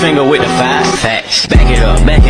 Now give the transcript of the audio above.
finger with the five facts. Back it up, back it up.